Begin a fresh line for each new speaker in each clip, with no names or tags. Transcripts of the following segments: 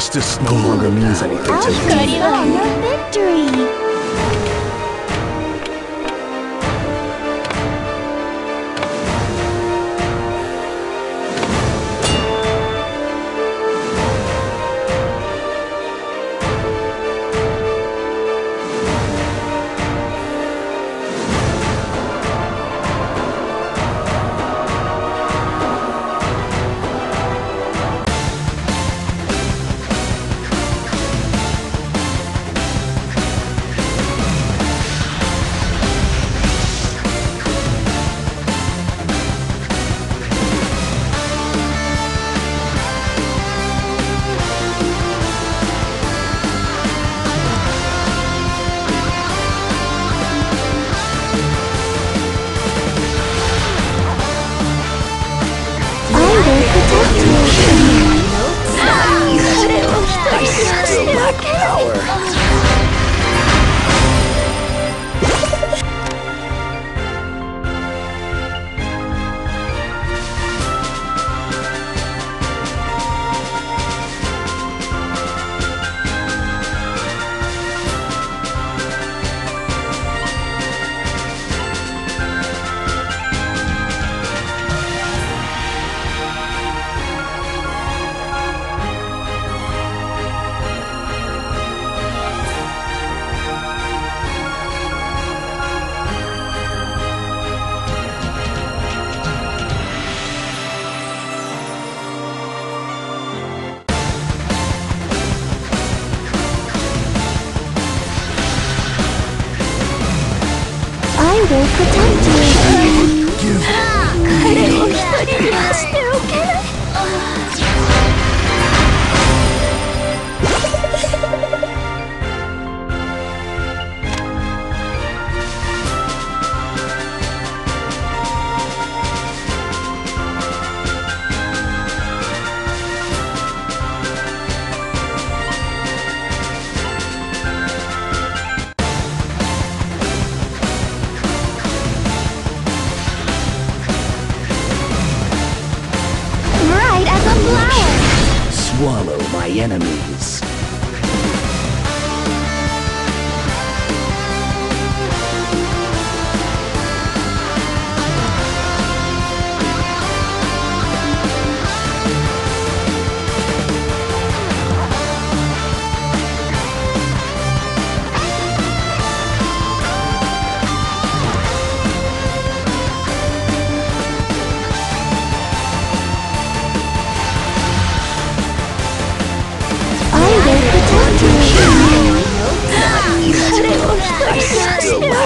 Justice no longer means anything to me.
Victory! 一人で走して
follow my enemies.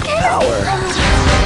power!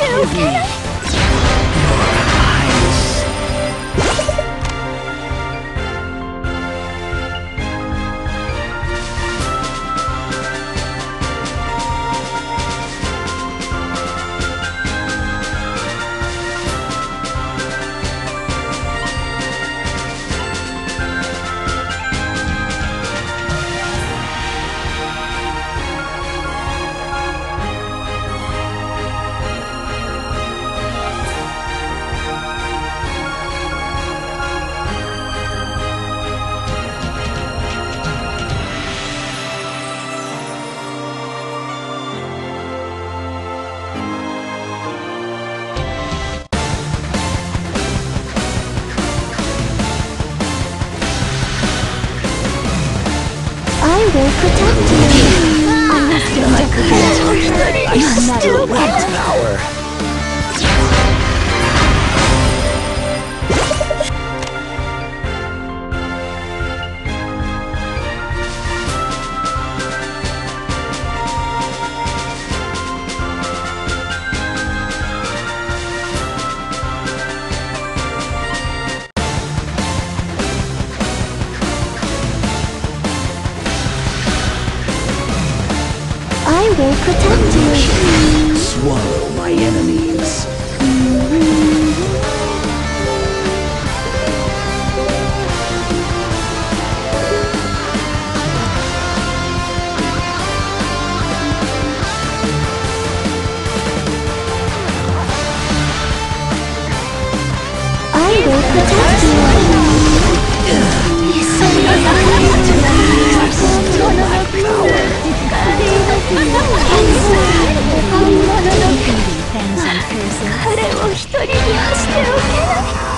Okay.
Swallow my enemies.
彼を一人にはしておけない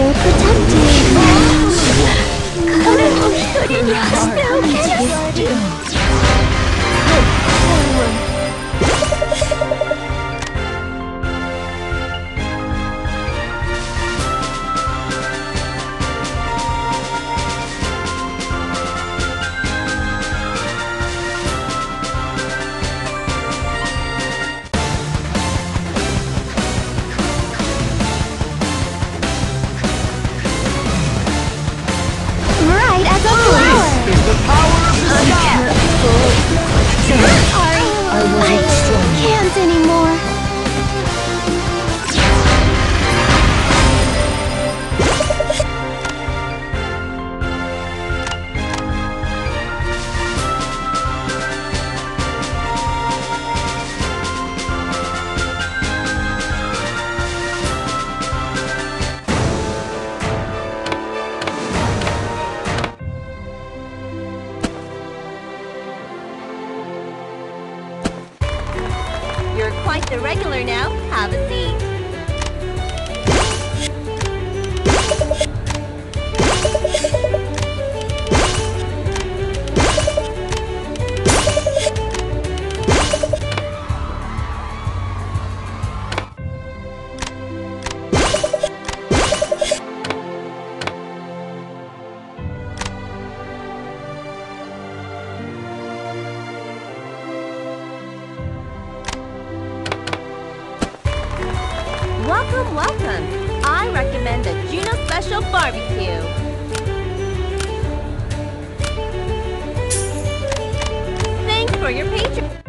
ープチャンジこれを一人にしておけ
る special barbecue. Thanks for your patronage.